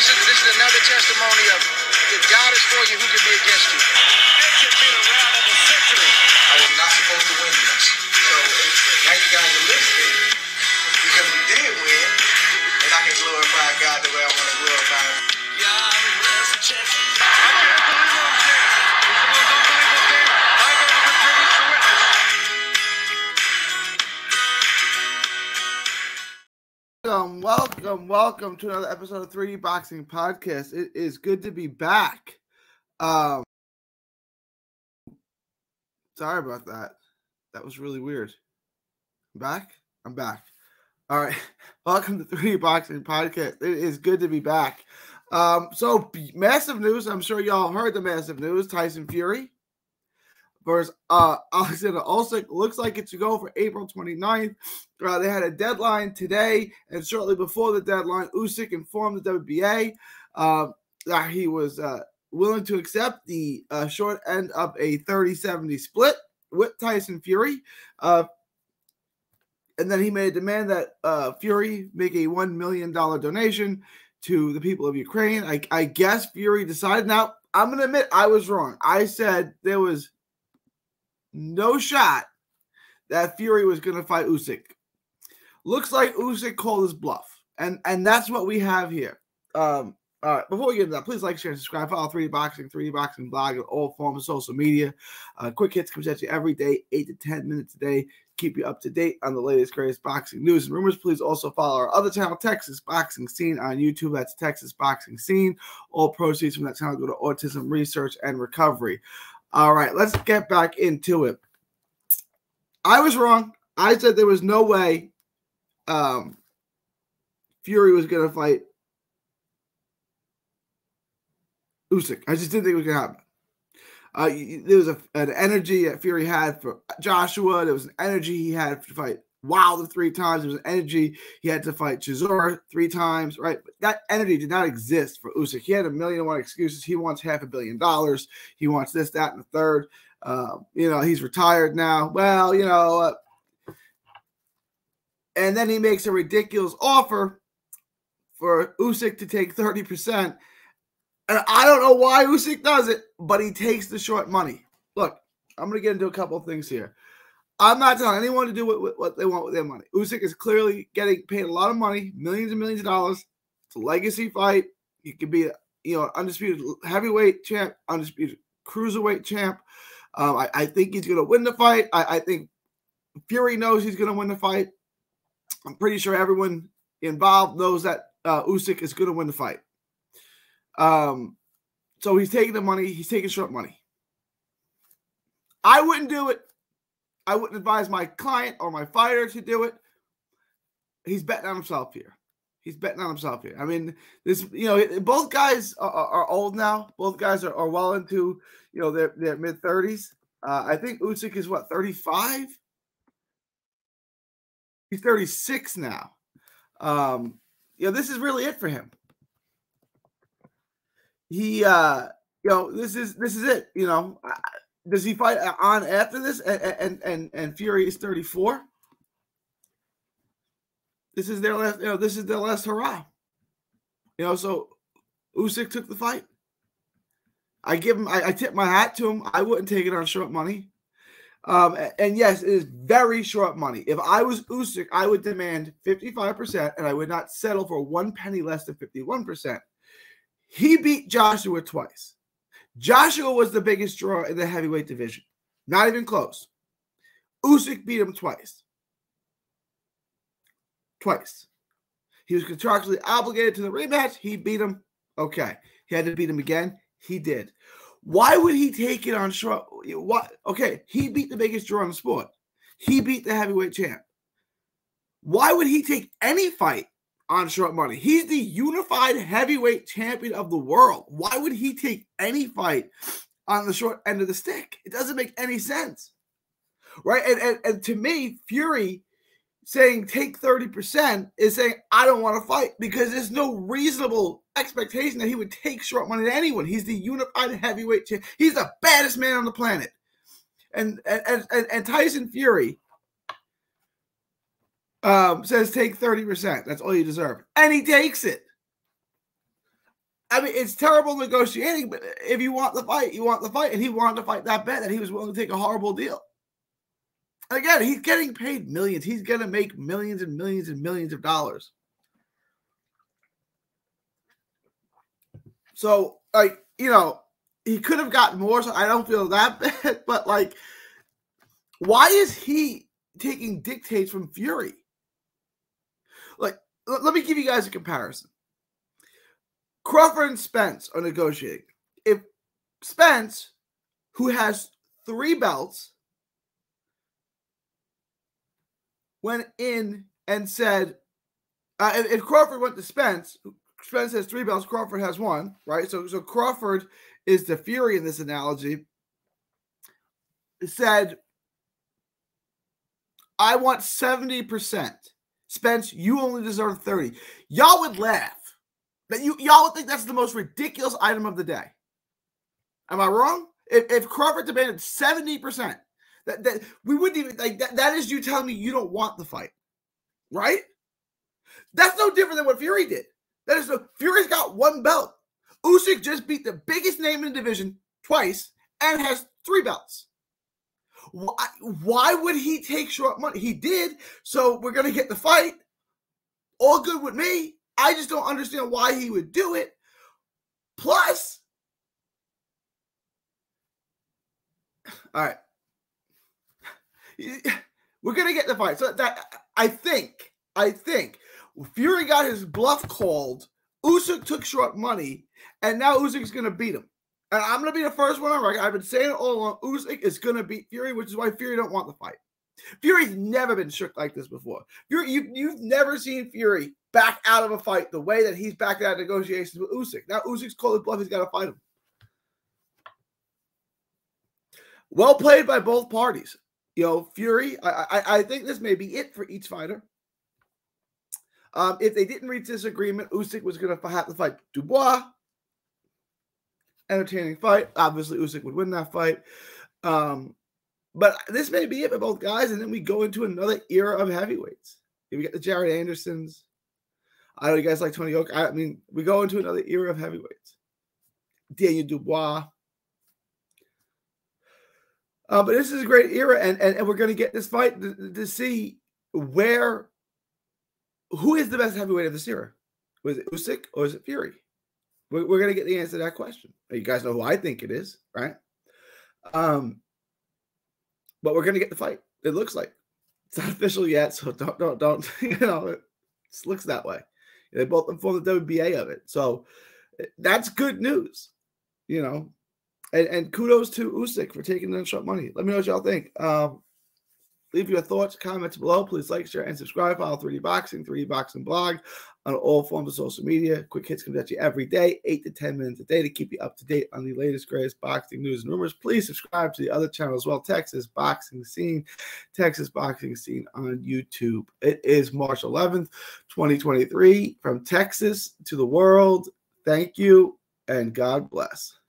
this is this is another testimony of if God is for you, who can be against you? Welcome, welcome, welcome to another episode of 3D Boxing Podcast. It is good to be back. Um sorry about that. That was really weird. Back? I'm back. All right. Welcome to 3D Boxing Podcast. It is good to be back. Um, so massive news. I'm sure y'all heard the massive news. Tyson Fury versus uh Alexander Usyk looks like it's to go for April 29th. Uh, they had a deadline today, and shortly before the deadline, Usyk informed the WBA uh, that he was uh, willing to accept the uh, short end of a 30-70 split with Tyson Fury. Uh, and then he made a demand that Fury make a $1 million donation to the people of Ukraine. I, I guess Fury decided. Now, I'm going to admit I was wrong. I said there was no shot that Fury was going to fight Usyk. Looks like Usyk called his bluff, and and that's what we have here. Um, all right, before we get into that, please like, share, and subscribe. Follow 3D Boxing, 3D Boxing blog, and all forms of social media. Uh, quick hits comes at you every day, eight to ten minutes a day. Keep you up to date on the latest, greatest boxing news and rumors. Please also follow our other channel, Texas Boxing Scene, on YouTube. That's Texas Boxing Scene. All proceeds from that channel go to autism research and recovery. All right, let's get back into it. I was wrong. I said there was no way um, Fury was going to fight Usyk. I just didn't think it was going to happen. Uh, there was a, an energy that Fury had for Joshua. There was an energy he had to fight Wilder three times. There was energy he had to fight Chisora three times, right? But that energy did not exist for Usyk. He had a million and one excuses. He wants half a billion dollars. He wants this, that, and the third. Uh, you know, he's retired now. Well, you know, uh, and then he makes a ridiculous offer for Usyk to take 30%. And I don't know why Usyk does it, but he takes the short money. Look, I'm going to get into a couple of things here. I'm not telling anyone to do what, what they want with their money. Usyk is clearly getting paid a lot of money, millions and millions of dollars. It's a legacy fight. He could be, you know, undisputed heavyweight champ, undisputed cruiserweight champ. Um, I, I think he's going to win the fight. I, I think Fury knows he's going to win the fight. I'm pretty sure everyone involved knows that uh, Usyk is going to win the fight. Um, so he's taking the money. He's taking short money. I wouldn't do it. I wouldn't advise my client or my fighter to do it. He's betting on himself here. He's betting on himself here. I mean, this, you know, both guys are, are, old now. Both guys are, are well into, you know, their, their mid 30s. Uh, I think Usyk is what, 35? He's 36 now. Um, you know, this is really it for him. He, uh, you know, this is this is it. You know, I- does he fight on after this? And and and, and Fury is 34. This is their last. You know, this is their last hurrah. You know, so Usyk took the fight. I give him. I, I tip my hat to him. I wouldn't take it on short money. Um, and yes, it is very short money. If I was Usyk, I would demand 55%, and I would not settle for one penny less than 51%. He beat Joshua twice. Joshua was the biggest draw in the heavyweight division. Not even close. Usyk beat him twice. Twice. He was contractually obligated to the rematch. He beat him. Okay. He had to beat him again. He did. Why would he take it on short? What? Okay, he beat the biggest draw in the sport. He beat the heavyweight champ. Why would he take any fight on short money? He's the unified heavyweight champion of the world. Why would he take any fight on the short end of the stick? It doesn't make any sense. Right? And and, and to me, Fury saying take 30% is saying I don't want to fight because there's no reasonable expectation that he would take short money to anyone. He's the unified heavyweight champ. He's the baddest man on the planet. And and and, and Tyson Fury um, says take 30%. That's all you deserve. And he takes it. I mean, it's terrible negotiating, but if you want the fight, you want the fight. And he wanted to fight that bad that he was willing to take a horrible deal. Again, he's getting paid millions. He's going to make millions and millions and millions of dollars. So, like, you know, he could have gotten more. So I don't feel that bad. But, like, why is he taking dictates from Fury? Like, l- let me give you guys a comparison. Crawford and Spence are negotiating. If Spence, who has three belts, went in and said, uh, if, if Crawford went to Spence, Spence has three belts, Crawford has one, right? So, so Crawford is the Fury in this analogy. Said, I want 70%. Spence, you only deserve 30. Y'all would laugh. That you y'all would think that's the most ridiculous item of the day. Am I wrong? If, if Crawford demanded 70%, that, that we wouldn't even like that, that is you telling me you don't want the fight. Right? That's no different than what Fury did. That is no Fury's got one belt. Usyk just beat the biggest name in the division twice and has three belts. Why, why would he take short money? He did, so we're gonna get the fight. All good with me. I just don't understand why he would do it. Plus, all right, we're gonna get the fight. So that I think, I think Fury got his bluff called. Usyk took short money, and now Usyk's gonna beat him. And I'm gonna be the first one on record. I've been saying it all along. Usyk is gonna beat Fury, which is why Fury don't want the fight. Fury's never been shook like this before. Fury, you, you've never seen Fury back out of a fight the way that he's backed out of negotiations with Usyk. Now Usyk's called his bluff. He's got to fight him. Well played by both parties. You know, Fury. I, I I think this may be it for each fighter. Um, if they didn't reach this agreement, Usyk was going to have to fight Dubois. Entertaining fight. Obviously, Usyk would win that fight. Um, but this may be it for both guys, and then we go into another era of heavyweights. We get the Jared Andersons. I know you guys like Tony Yoka. I mean, we go into another era of heavyweights. Daniel Dubois. Uh, but this is a great era, and, and, and we're going to get this fight to, to, see where, who is the best heavyweight of this era? Was it Usyk or is it Fury? We're, we're going to get the answer to that question. You guys know who I think it is, right? Um, but we're going to get the fight. It looks like it's not official yet, so don't don't don't you know it looks that way. They both informed the WBA of it, so eh, that's good news. You know, and, and kudos to Usyk for taking that short money. Let me know what y'all think. Um, leave your thoughts, comments below. Please like, share, and subscribe. Follow 3D Boxing, 3D Boxing blog on all forms of social media. Quick hits comes at you every day, eight to 10 minutes a day to keep you up to date on the latest, greatest boxing news and rumors. Please subscribe to the other channel as well Texas Boxing Scene, Texas Boxing Scene on YouTube. It is March 11th, 2023. From Texas to the world, thank you and God bless.